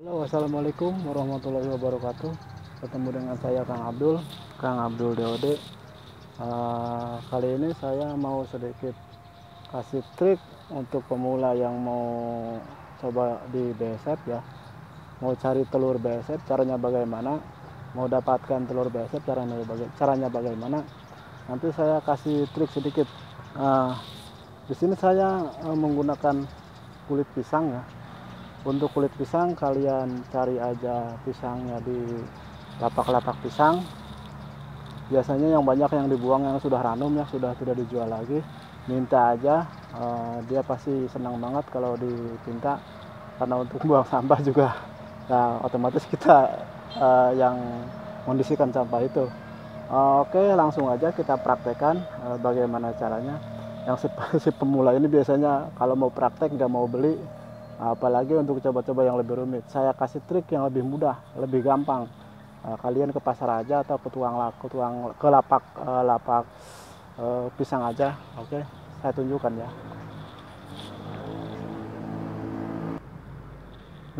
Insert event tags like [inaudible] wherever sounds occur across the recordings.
Halo assalamualaikum warahmatullahi wabarakatuh. Ketemu dengan saya Kang Abdul Kang Abdul DOD uh, eh, kali ini saya mau sedikit kasih trik untuk pemula yang mau coba di BSF ya. Mau cari telur BSF caranya bagaimana? Mau dapatkan telur BSF caranya bagaimana caranya bagaimana? Nanti saya kasih trik sedikit. Uh, di sini saya uh, menggunakan kulit pisang ya untuk kulit pisang kalian cari aja pisangnya di lapak-lapak pisang. Biasanya yang banyak yang dibuang yang sudah ranum ya sudah tidak dijual lagi. Minta aja uh, dia pasti senang banget kalau dipinta. Karena untuk [laughs] buang sampah juga nah otomatis kita uh, yang mengondisikan sampah itu. Uh, oke langsung aja kita praktekkan uh, bagaimana caranya. Yang si, [laughs] si pemula ini biasanya kalau mau praktek nggak mau beli apalagi untuk coba-coba yang lebih rumit. Saya kasih trik yang lebih mudah lebih gampang. Uh, kalian ke pasar aja atau ke tuang ke tuang ke lapak uh, lapak uh, pisang aja oke? Saya tunjukkan ya.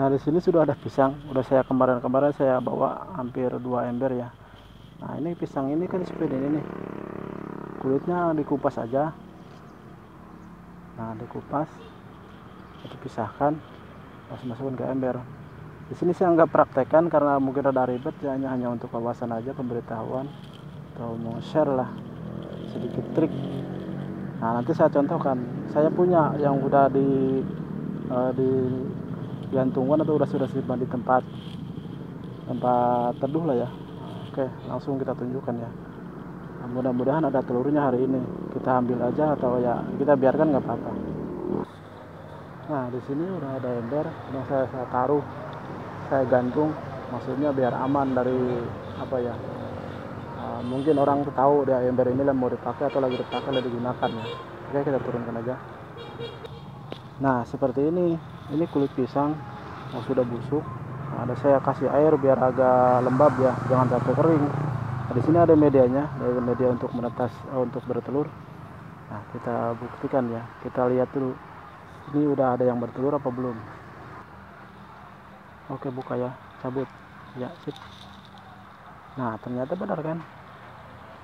Nah di sini sudah ada pisang. Udah saya kemarin-kemarin saya bawa hampir dua ember ya. Nah ini pisang ini kan seperti ini nih. Kulitnya dikupas aja. Nah dikupas dipisahkan masuk masukin ke ember. Di sini saya nggak praktekkan karena mungkin ada ribet ya hanya hanya untuk kawasan aja pemberitahuan atau mau share lah sedikit trik. Nah nanti saya contohkan. Saya punya yang udah di uh, di gantungan atau udah sudah simpan di tempat tempat teduh lah ya. Oke langsung kita tunjukkan ya. Nah, mudah-mudahan ada telurnya hari ini. Kita ambil aja atau ya kita biarkan nggak apa-apa nah di sini udah ada ember yang saya, saya taruh saya gantung. Maksudnya biar aman dari apa ya uh, mungkin orang tahu dia ember ini lah mau dipakai atau lagi dipakai lagi digunakan ya. Oke kita turunkan aja. Nah seperti ini ini kulit pisang yang sudah busuk. Nah, ada saya kasih air biar agak lembab ya jangan sampai kering. Nah, di sini ada medianya media untuk menetas uh, untuk bertelur. Nah kita buktikan ya kita lihat dulu ini udah ada yang bertelur apa belum? Oke buka ya. Cabut. Ya sip. Nah ternyata benar kan?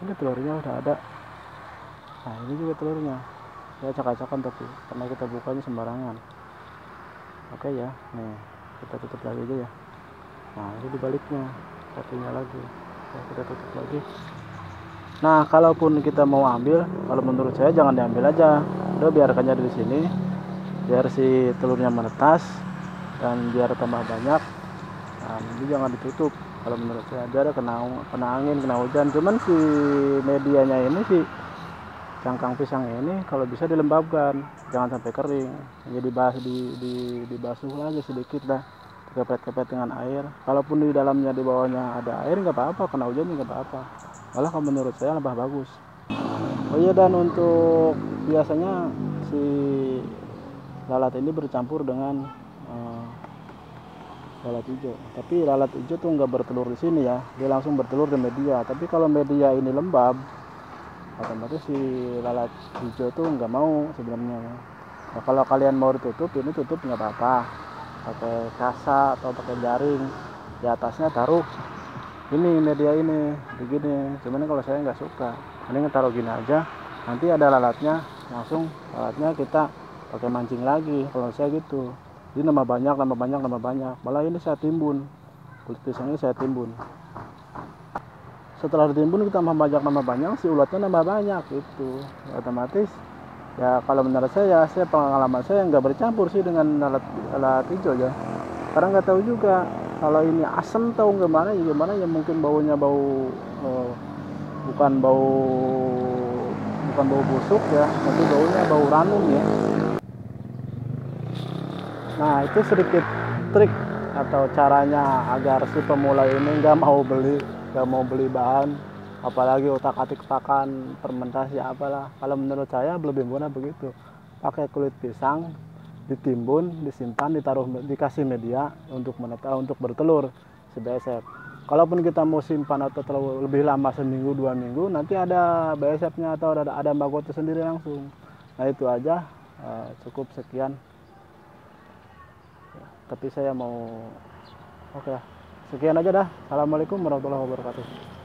Ini telurnya udah ada. Nah ini juga telurnya. Ya acak-acakan tapi karena kita bukanya sembarangan. Oke ya. Nih kita tutup lagi aja ya. Nah ini dibaliknya. Satunya lagi. Ya, kita tutup lagi. Nah kalaupun kita mau ambil kalau menurut saya jangan diambil aja. Udah biarkannya di sini biar si telurnya menetas dan biar tambah banyak nah, ini jangan ditutup kalau menurut saya. Biar kena kena angin kena hujan. Cuman si medianya ini si cangkang pisang ini kalau bisa dilembabkan. Jangan sampai kering. Jadi bahas di, di dibasuh lagi sedikit dah. Kepet-kepet dengan air. Kalaupun di dalamnya di bawahnya ada air nggak apa-apa. Kena hujan nggak apa-apa. Malah kalau menurut saya lebih bagus. Oh iya dan untuk biasanya si lalat ini bercampur dengan uh, lalat hijau. Tapi lalat hijau tuh nggak bertelur di sini ya. Dia langsung bertelur di media. Tapi kalau media ini lembab otomatis si lalat hijau tuh nggak mau sebenarnya. Nah, kalau kalian mau ditutup ini tutup nggak apa-apa. Pakai kasa atau pakai jaring. Di atasnya taruh ini media ini begini. Cuman kalau saya nggak suka. Mending taruh gini aja. Nanti ada lalatnya langsung lalatnya kita pakai mancing lagi kalau saya gitu. Jadi nambah banyak nambah banyak nambah banyak. Malah ini saya timbun. Kulit pisang ini saya timbun. Setelah ditimbun kita nambah banyak nambah banyak si ulatnya nambah banyak itu otomatis ya kalau menurut saya saya pengalaman saya nggak bercampur sih dengan alat alat hijau ya. Karena nggak tahu juga kalau ini asam tahu gimana ya gimana ya mungkin baunya bau oh, bukan bau bukan bau busuk ya. Tapi baunya bau ranum ya nah itu sedikit trik atau caranya agar si pemula ini nggak mau beli nggak mau beli bahan apalagi otak atik pakan fermentasi apalah. Kalau menurut saya lebih mudah begitu. Pakai kulit pisang ditimbun disimpan ditaruh dikasih media untuk menetap untuk bertelur BSF kalaupun kita mau simpan atau terlalu lebih lama seminggu dua minggu nanti ada BSF-nya atau ada ada sendiri langsung. Nah itu aja. Uh, cukup sekian tapi saya mau oke lah. Sekian aja dah. Assalamualaikum warahmatullahi wabarakatuh